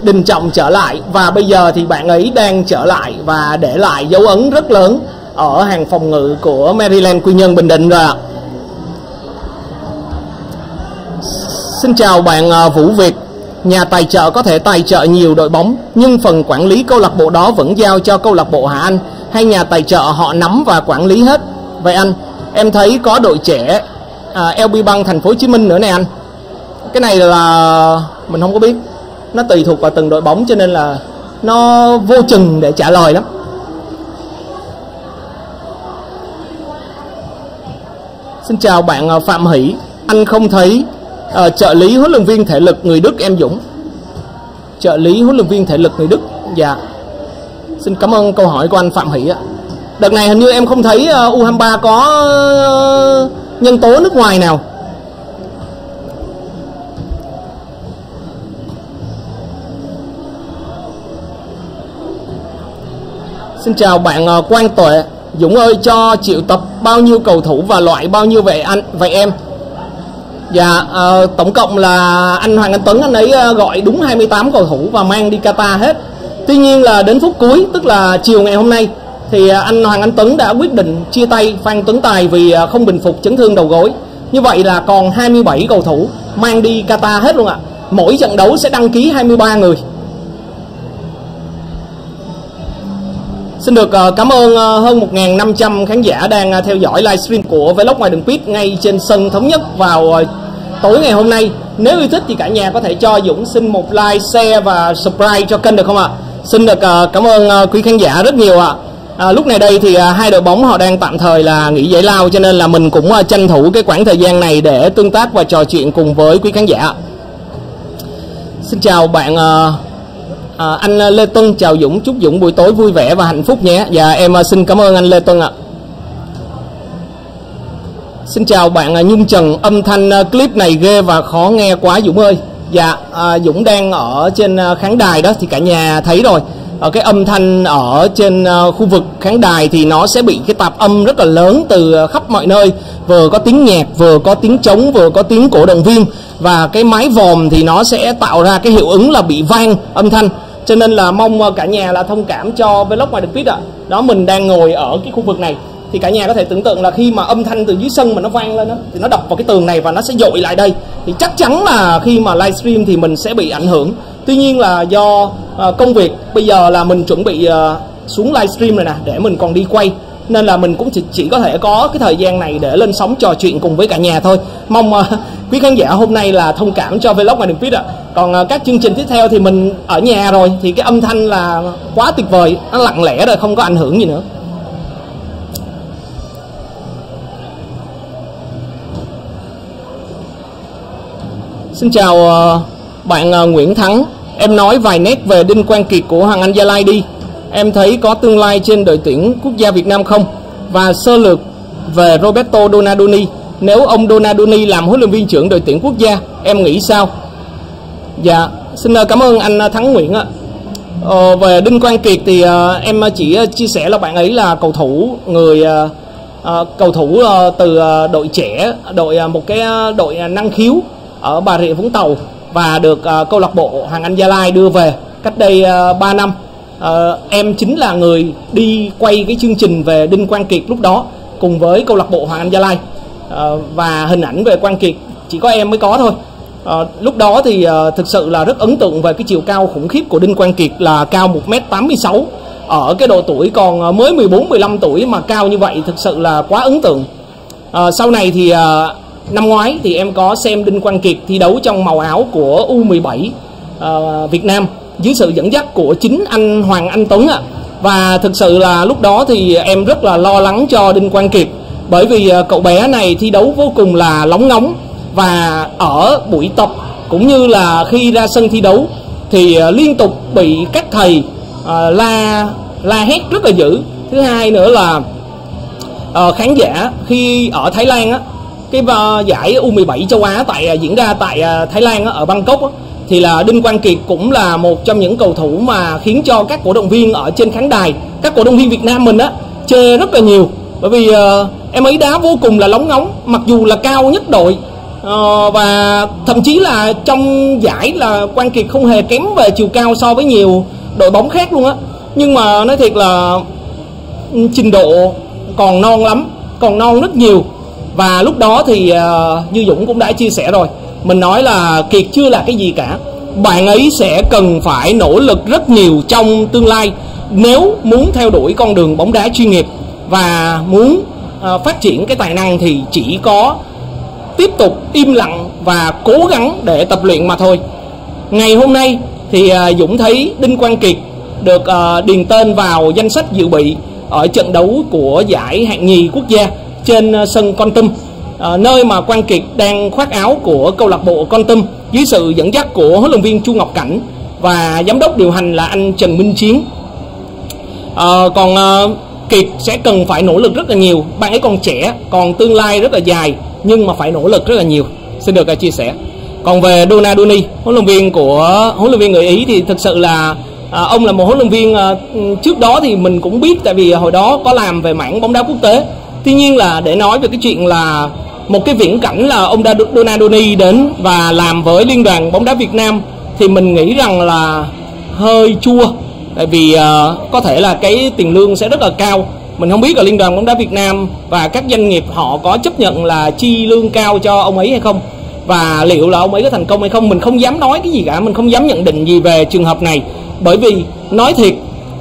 Speaker 1: Đình Trọng trở lại Và bây giờ thì bạn ấy đang trở lại Và để lại dấu ấn rất lớn. Ở hàng phòng ngự của Maryland Quy Nhơn Bình Định rồi ạ Xin chào bạn à, Vũ Việt. Nhà tài trợ có thể tài trợ nhiều đội bóng, nhưng phần quản lý câu lạc bộ đó vẫn giao cho câu lạc bộ Hà Anh hay nhà tài trợ họ nắm và quản lý hết. Vậy anh, em thấy có đội trẻ à, LB Bank thành phố Hồ Chí Minh nữa này anh. Cái này là mình không có biết. Nó tùy thuộc vào từng đội bóng cho nên là nó vô chừng để trả lời lắm. Xin chào bạn à, Phạm Hỷ. Anh không thấy uh, trợ lý huấn luyện viên thể lực người Đức em Dũng? Trợ lý huấn luyện viên thể lực người Đức? Dạ. Xin cảm ơn câu hỏi của anh Phạm Hỷ ạ. Đợt này hình như em không thấy à, uh, U23 có uh, nhân tố nước ngoài nào? Xin chào bạn uh, Quang Tuệ Dũng ơi cho triệu tập bao nhiêu cầu thủ và loại bao nhiêu vậy anh vậy em Dạ, uh, tổng cộng là anh Hoàng Anh Tuấn anh ấy ờ, gọi đúng 28 cầu thủ và mang đi Qatar hết. Tuy nhiên là đến phút cuối, tức là chiều ngày hôm nay thì ờ, anh Hoàng Anh Tuấn đã quyết định chia tay Phan Tuấn Tài vì không bình phục chấn thương đầu gối. Như vậy là còn 27 cầu thủ mang đi Qatar hết luôn ạ. À. Mỗi trận đấu sẽ đăng ký 23 người. Xin được ờ, cảm ơn ờ, hơn 1.500 khán giả đang ờ, theo dõi livestream của Vlog ngoài đường Pit ngay trên sân thống nhất vào tối ngày hôm nay. Nếu yêu thích thì cả nhà có thể cho Dũng xin một like, share và subscribe cho kênh được không ạ? Xin được cảm ơn quý khán giả rất nhiều ạ. À, lúc này đây thì à, hai đội bóng họ đang tạm thời là nghỉ giải lao cho nên là mình cũng à, tranh thủ cái khoảng thời gian này để tương tác và trò chuyện cùng với quý khán giả. Xin chào bạn à, à, anh ờ, Lê Tuân, chào Dũng, chúc Dũng buổi tối vui vẻ và hạnh phúc nhé. Và em ờ, xin cảm ơn anh Lê Tuân ạ. Xin chào bạn Nhung Trần, âm thanh clip này ghê và khó nghe quá Dũng ơi. Dạ, à, Dũng đang ở trên khán đài đó thì cả nhà thấy rồi ở cái âm thanh ở trên khu vực khán đài thì nó sẽ bị cái tạp âm rất là lớn từ khắp mọi nơi vừa có tiếng nhạc vừa có tiếng trống vừa có tiếng cổ động viên và cái máy vòm thì nó sẽ tạo ra cái hiệu ứng là bị vang âm thanh cho nên là mong à, cả nhà là thông cảm cho vlog ngoài được biết ạ. Đó, mình đang ngồi ở cái khu vực này. Thì cả nhà có thể tưởng tượng là khi mà âm thanh từ dưới sân mà nó vang lên đó thì nó đập vào cái tường này và nó sẽ dội lại đây. Thì chắc chắn là khi mà livestream thì mình sẽ bị ảnh hưởng. Tuy nhiên là do à, công việc, bây giờ là mình chuẩn bị à, xuống livestream rồi nè, để mình còn đi quay nên là mình cũng chỉ, chỉ có thể có cái thời gian này để lên sóng trò chuyện cùng với cả nhà thôi. Mong uh, quý khán giả hôm nay là thông cảm cho vlog ngoài đường fit ạ. Còn uh, các chương trình tiếp theo thì mình ở nhà rồi thì cái âm thanh là quá tuyệt vời nó lặng lẽ rồi không có ảnh hưởng gì nữa. Xin chào uh, bạn uh, Nguyễn Thắng. Em nói vài nét về Đinh Quang Kiệt của Hoàng Anh Gia Lai đi. Em thấy có tương lai trên đội tuyển quốc gia Việt Nam không? Và sơ lược về Roberto Donadoni Nếu ông Donadoni làm huấn luyện viên trưởng đội tuyển quốc gia Em nghĩ sao? Dạ, xin ờ, cảm ơn anh ờ, Thắng Nguyễn ạ ờ, Về Đinh Quang Kiệt thì uh, em chỉ chia sẻ là bạn ấy là cầu thủ người uh, uh, cầu thủ uh, từ uh, đội trẻ đội uh, một cái uh, đội uh, năng khiếu ở Bà Rịa Vũng Tàu và được uh, câu lạc bộ Hoàng Anh Gia Lai đưa về cách đây uh, 3 năm. Uh, em chính là người đi quay cái chương trình về Đinh Quang Kiệt lúc đó cùng với câu lạc bộ Hoàng Anh Gia Lai uh, và hình ảnh về Quang Kiệt chỉ có em mới có thôi. Uh, lúc đó thì uh, thực sự là rất ấn tượng về cái chiều cao khủng khiếp của Đinh Quang Kiệt là cao 1m86 ở cái độ tuổi còn mới 14 15 tuổi mà cao như vậy thực sự là quá ấn tượng. Uh, sau này thì uh, năm ngoái thì em có xem Đinh Quang Kiệt thi đấu trong màu áo của U17 uh, Việt Nam dưới sự dẫn dắt của chính anh Hoàng Anh Tuấn ạ. Và thực sự là lúc đó thì em rất là lo lắng cho Đinh Quang Kiệt bởi vì ờ, cậu bé này thi đấu vô cùng là lóng ngóng và ở buổi tập cũng như là khi ra sân thi đấu thì ờ, liên tục bị các thầy uh, la la hét rất là dữ. Thứ hai nữa là uh, khán giả khi ở Thái Lan á cái giải U17 châu Á tại diễn ra tại Thái Lan ở Bangkok thì là Đinh Quang Kiệt cũng là một trong những cầu thủ mà khiến cho các cổ động viên ở trên khán đài các cổ động viên Việt Nam mình á chê rất là nhiều. Bởi vì uh, em ấy đá vô cùng là lóng ngóng mặc dù là cao nhất đội. Uh, và thậm chí là trong giải là Quang Kiệt không hề kém về chiều cao so với nhiều đội bóng khác luôn á. Nhưng mà nói thiệt là ừ, trình độ còn non lắm còn non rất nhiều. Và lúc đó thì ờ, uh, như Dũng cũng đã chia sẻ rồi mình nói là Kiệt chưa là cái gì cả. Bạn ấy sẽ cần phải nỗ lực rất nhiều trong tương lai nếu muốn theo đuổi con đường bóng đá chuyên nghiệp và muốn uh, phát triển cái tài năng thì chỉ có tiếp tục im lặng và cố gắng để tập luyện mà thôi. Ngày hôm nay thì uh, Dũng thấy Đinh Quang Kiệt được uh, điền tên vào danh sách dự bị ở trận đấu của giải hạng nhì quốc gia trên uh, sân Con Tum à, nơi mà Quang Kiệt đang khoác áo của câu lạc bộ Con Tâm dưới sự dẫn dắt của huấn luyện viên Chu Ngọc Cảnh và giám đốc điều hành là anh Trần Minh Chiến. À, còn à, Kiệt sẽ cần phải nỗ lực rất là nhiều. Bạn ấy còn trẻ còn tương lai rất là dài nhưng mà phải nỗ lực rất là nhiều. Xin được chia sẻ. Còn về Donadoni huấn luyện viên của huấn luyện viên người Ý thì thực sự là à, ông là một huấn luyện viên à, trước đó thì mình cũng biết tại vì hồi đó có làm về mảng bóng đá quốc tế. Tuy nhiên là để nói về cái chuyện là một cái viễn cảnh là ông Donadoni đến và làm với liên đoàn bóng đá Việt Nam thì mình nghĩ rằng là hơi chua. Tại vì uh, có thể là cái tiền lương sẽ rất là cao. Mình không biết là liên đoàn bóng đá Việt Nam và các doanh nghiệp họ có chấp nhận là chi lương cao cho ông ấy hay không? Và liệu là ông ấy có thành công hay không? Mình không dám nói cái gì cả. Mình không dám nhận định gì về trường hợp này. Bởi vì nói thiệt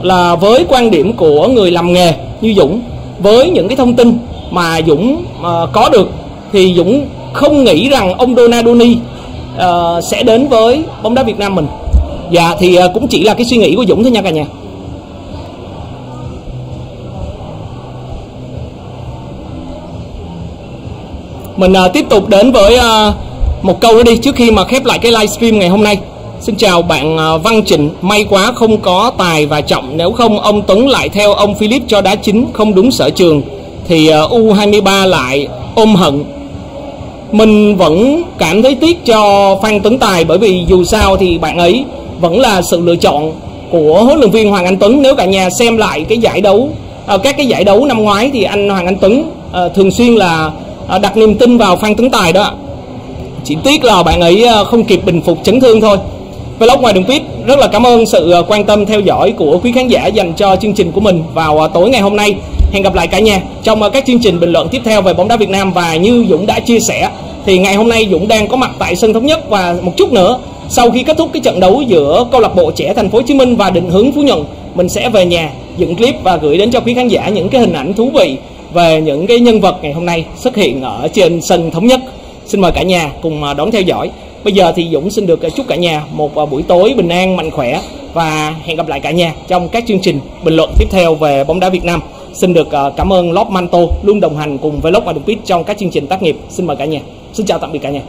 Speaker 1: là với quan điểm của người làm nghề như Dũng với những cái thông tin mà Dũng uh, có được thì Dũng không nghĩ rằng ông Donadoni uh, ờ, sẽ đến với bóng đá Việt Nam mình. Dạ thì uh, cũng chỉ là cái suy nghĩ của Dũng thôi nha cả nhà. Mình uh, tiếp tục đến với uh, một câu nữa đi trước khi mà khép lại cái livestream ngày hôm nay. Xin chào bạn uh, Văn Trịnh, may quá không có tài và trọng, nếu không ông Tuấn lại theo ông Philip cho đá chính không đúng sở trường thì uh, U23 lại ôm hận. Mình vẫn cảm thấy tiếc cho Phan Tuấn Tài bởi vì dù sao thì bạn ấy vẫn là sự lựa chọn của huấn luyện viên Hoàng Anh Tuấn. Nếu cả nhà xem lại cái giải đấu ờ, các cái giải đấu năm ngoái thì anh Hoàng Anh Tuấn ờ, thường xuyên là ờ, đặt niềm tin vào Phan Tuấn Tài đó chỉ tiếc là bạn ấy không kịp bình phục chấn thương thôi. Vlog ngoài đường pit rất là cảm ơn sự quan tâm theo dõi của quý khán giả dành cho chương trình của mình vào tối ngày hôm nay hẹn gặp lại cả nhà trong ờ, các chương trình bình luận tiếp theo về bóng đá Việt Nam. Và như Dũng đã chia sẻ, thì ngày hôm nay Dũng đang có mặt tại sân thống nhất. Và một chút nữa, sau khi kết thúc cái trận đấu giữa câu lạc bộ trẻ Thành phố Hồ Chí Minh và định hướng Phú Nhuận, mình sẽ về nhà dựng clip và gửi đến cho quý khán giả những cái hình ảnh thú vị về những cái nhân vật ngày hôm nay xuất hiện ở trên sân thống nhất. Xin mời cả nhà cùng ờ, đón theo dõi. Bây giờ thì dũng xin được ờ, chúc cả nhà một buổi tối bình an, mạnh khỏe. Và hẹn gặp lại cả nhà trong các chương trình bình luận tiếp theo về bóng đá việt nam xin được ờ, cảm ơn Lop Manto luôn đồng hành cùng với Lop Đường trong các chương trình tác nghiệp. Xin mời cả nhà. Xin chào tạm biệt cả nhà.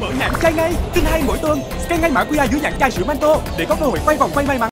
Speaker 2: Mở nhãn chai ngay, tin hay mỗi tuần, scan ngay mã QR dưới nhãn chai sữa Manto. Để có cơ hội quay vòng quay may mắn.